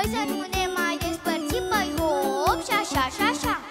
Păi să nu ne mai despărțim, păi hop și așa și așa.